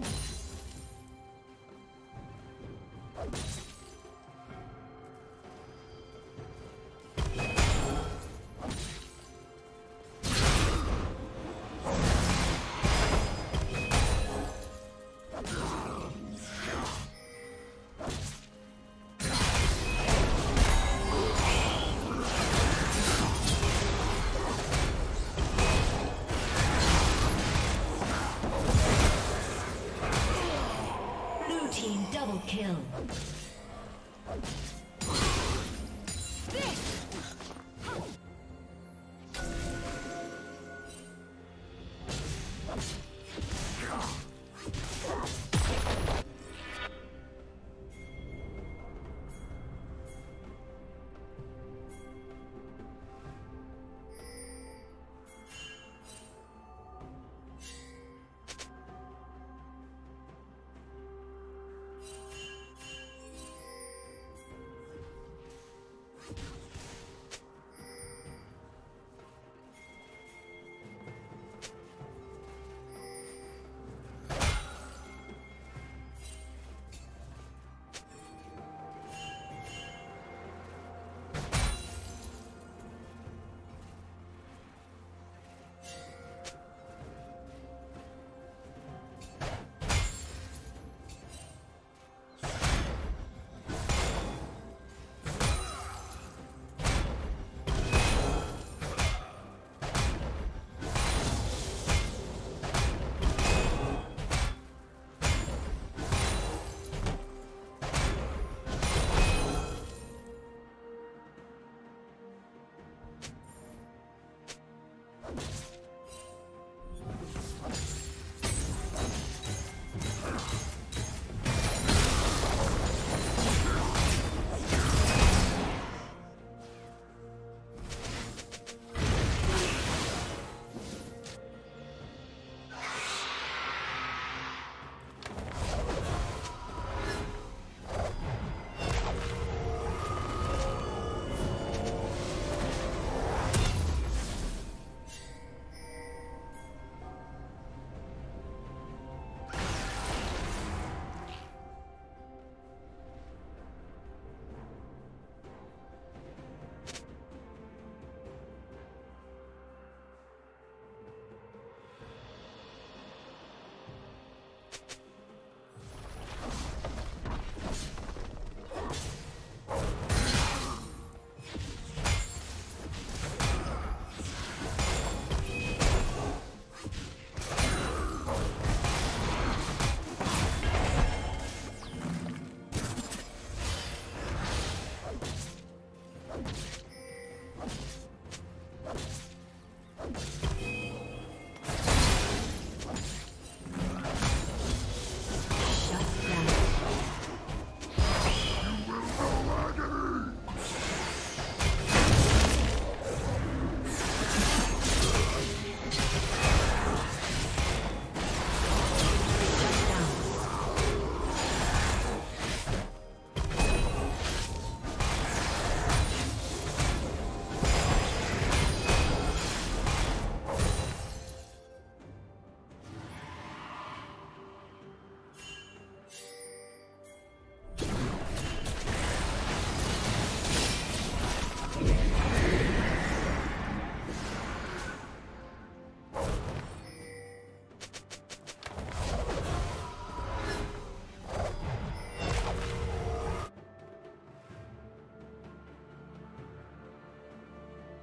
Kill.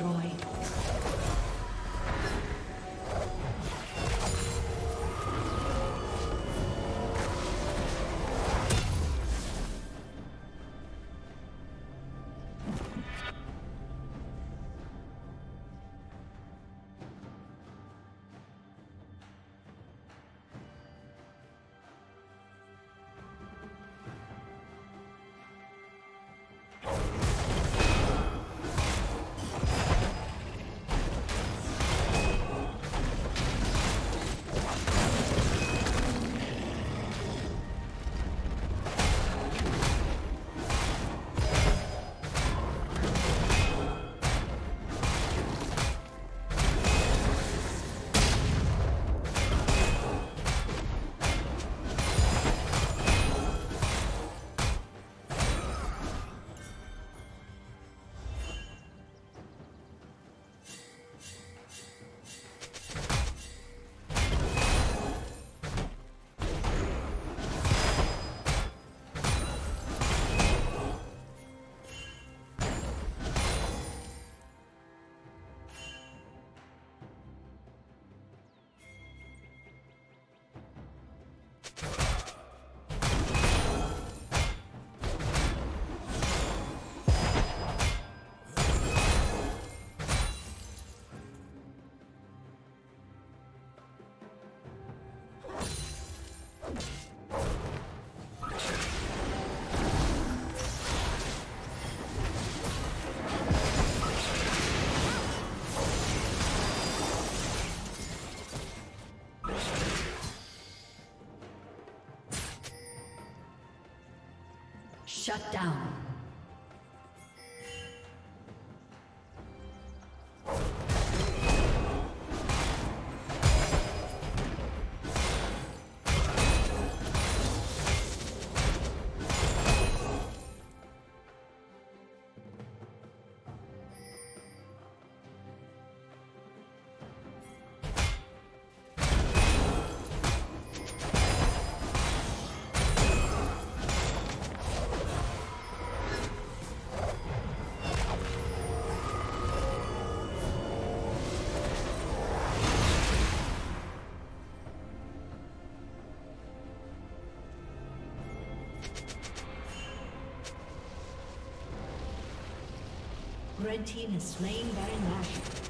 Destroyed. Shut down. Red team has slain Baron Nashor.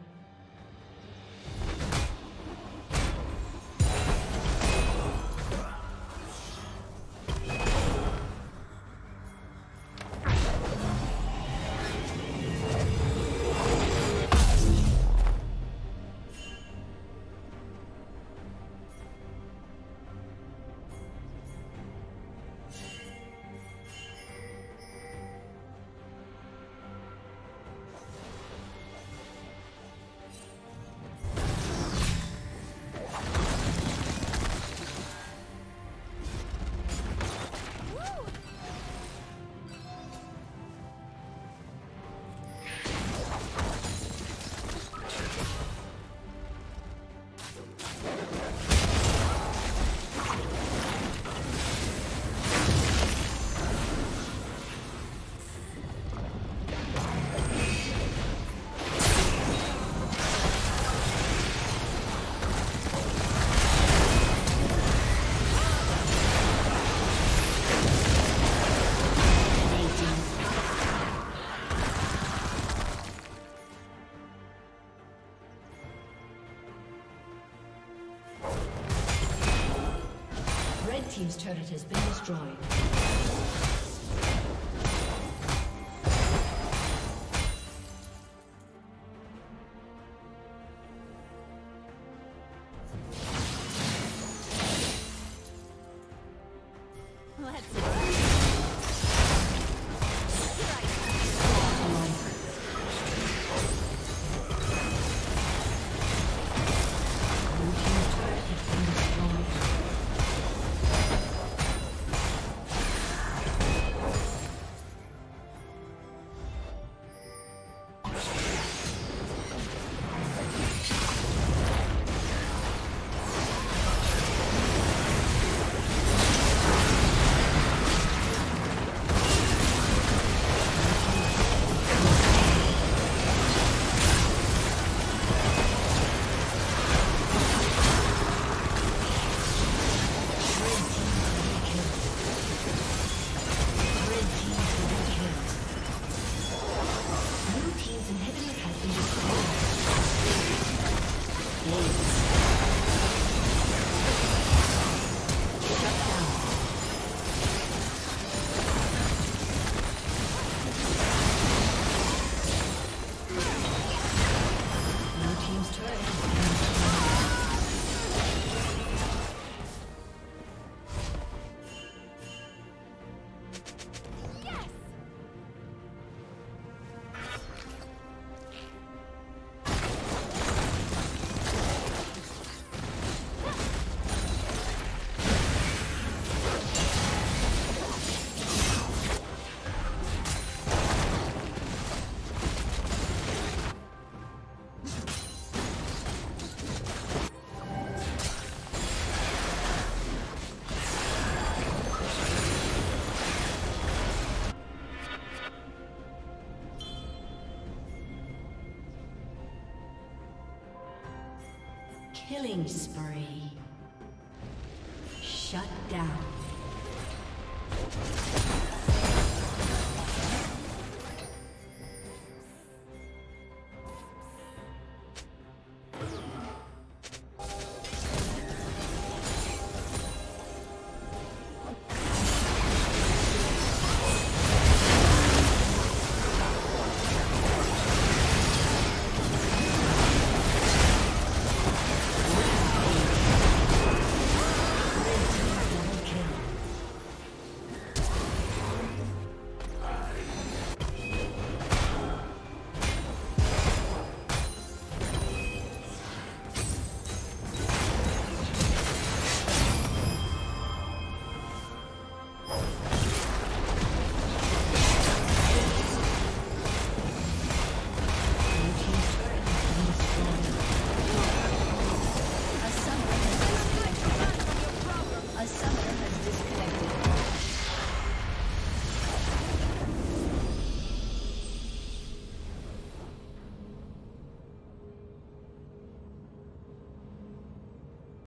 headset. Killing spree.